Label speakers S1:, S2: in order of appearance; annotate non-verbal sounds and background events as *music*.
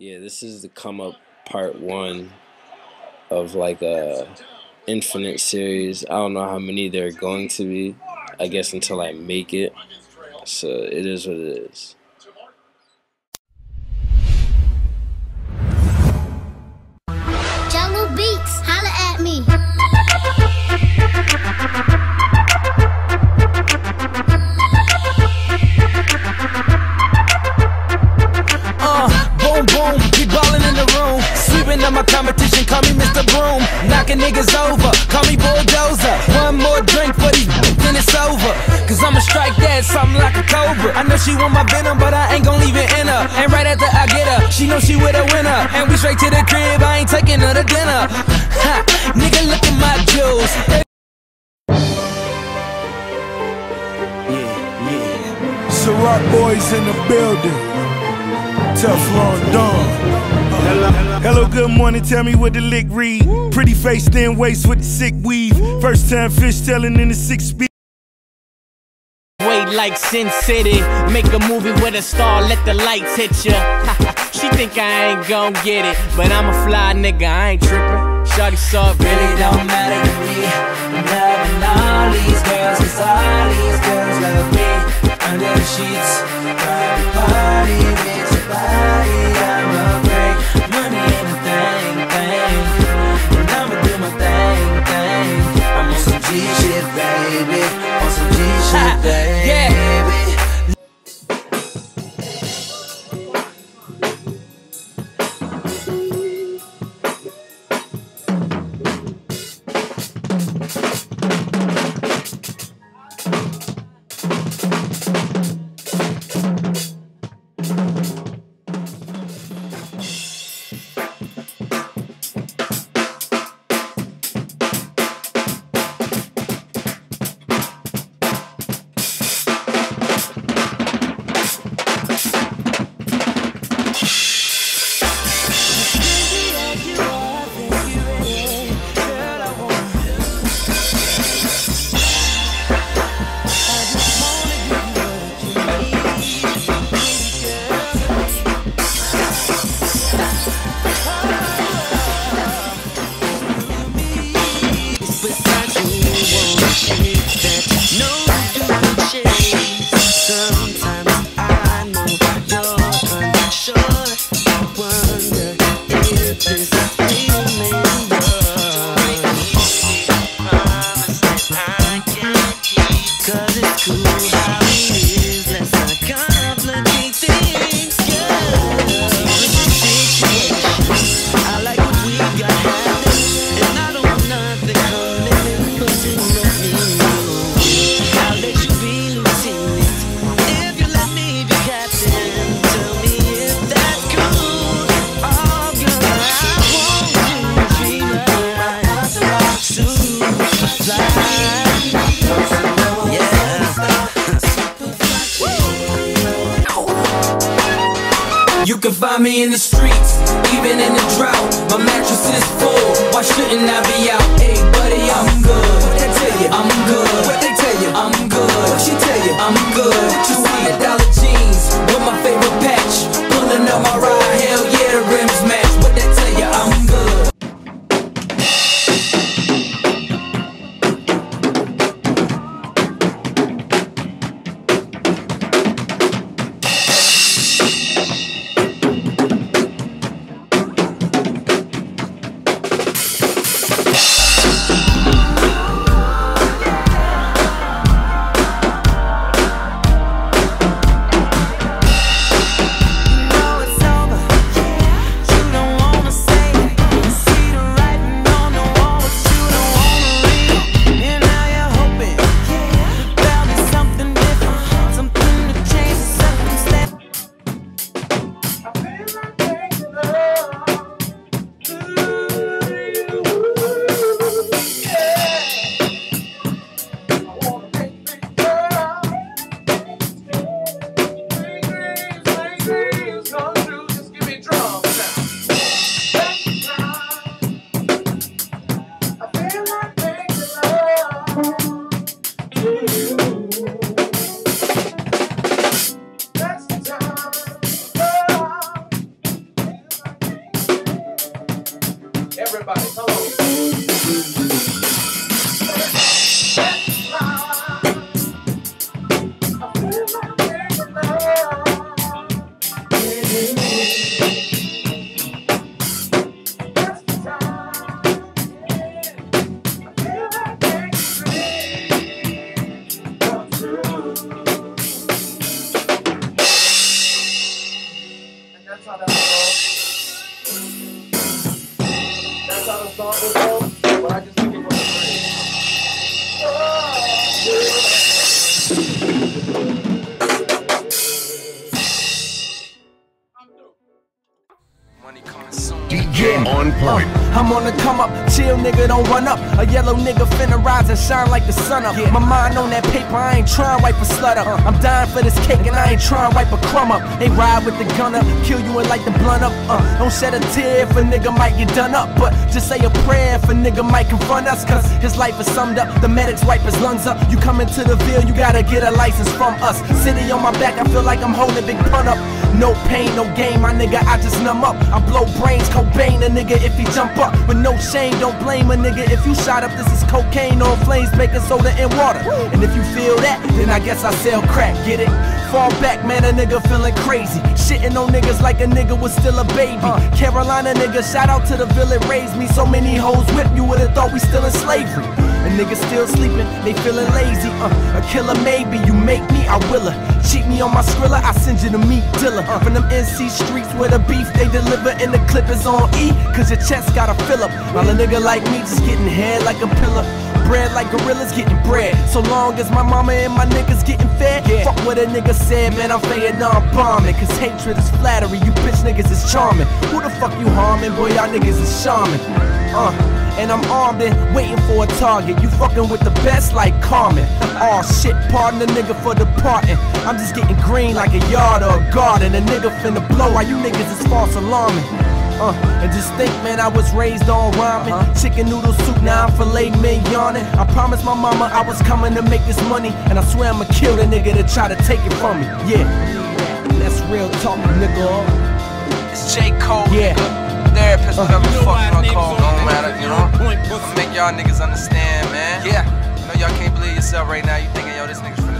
S1: Yeah, this is the come up part one of like a infinite series. I don't know how many there are going to be. I guess until I make it. So it is what it is.
S2: Niggas over, call me bulldozer. One more drink for these, then it's over. Cause I'ma strike that something like a cobra. I know she want my venom, but I ain't gon' leave it in her. And right after I get her, she know she with a winner. And we straight to the crib, I ain't taking her to dinner. *laughs* Ha, nigga, look at my jewels.
S3: Ciroc boys in the building. Teflon Don. Hello, hello, good morning. Tell me what the lick read. Pretty face, thin waist with the sick weave. First time fish telling in the six speed.
S2: Wait like Sin City, make a movie with a star, let the lights hit ya. she think I ain't gon' get it, but I'm a fly nigga, I ain't trippin'. Shawty saw it, really don't matter to me. I'm loving all these girls, cause all these girls love me. Under the sheets, private party, with your body, baby. On some G shit, baby. Yeah. You can find me in the streets, even in the drought. My mattress is full. Why shouldn't I be out? Hey, buddy, I'm good.
S4: Go, but I just
S5: on point.
S6: I'm on the come up, chill nigga, don't run up. A yellow nigga finna rise and shine like the sun up. My mind on that paper, I ain't trying wipe a slut up. I'm dying for this cake and I ain't trying wipe a crumb up. Ain't ride with the gun up, kill you and light the blunt up. Uh, don't shed a tear if a nigga might get done up. But just say a prayer if a nigga might confront us. Cause his life is summed up, the medics wipe his lungs up. You come into the Ville, you gotta get a license from us. City on my back, I feel like I'm holding Big Pun up. No pain, no gain, my nigga, I just numb up. I blow brains, Cobain, a nigga if he jump up. With no shame, don't blame a nigga if you shot up. This is cocaine on flames, baking soda and water. And if you feel that, then I guess I sell crack, get it? Fall back, man, a nigga feeling crazy. Shitting on niggas like a nigga was still a baby. Uh. Carolina nigga, shout out to the village, raised me. So many hoes whip, you would've thought we still in slavery. A nigga still sleeping, they feeling lazy. Uh, a killer maybe, you make me, I will her. Cheat me on my skrilla, I send you to meet Dilla. From them NC streets where the beef they deliver and the clip is on E, cause your chest got a fill up. While a nigga like me just getting head like a pillar. Bread like gorillas getting bread. So long as my mama and my niggas getting fed. Fuck what a nigga said, man, I'm Vietnam bombing. Cause hatred is flattery, you bitch niggas is charming. Who the fuck you harming? Boy, y'all niggas is charming. Uh, and I'm armed and waiting for a target. You fucking with the best like Carmen. Aw shit, pardon the nigga for departing. I'm just getting green like a yard or a garden. A nigga finna blow while you niggas is false alarming. Uh, and just think, man, I was raised on rhyming. Chicken noodle soup, now I'm filet mignonin. I promised my mama I was coming to make this money. And I swear I'ma kill the nigga that try to take it from me. Yeah, that's real talk, nigga.
S7: It's J. Cole,
S6: Yeah.
S7: nigga. You call. Don't matter, you know. Make y'all niggas understand, man. Yeah. You know y'all can't believe yourself right now. You thinking, yo, this nigga's finna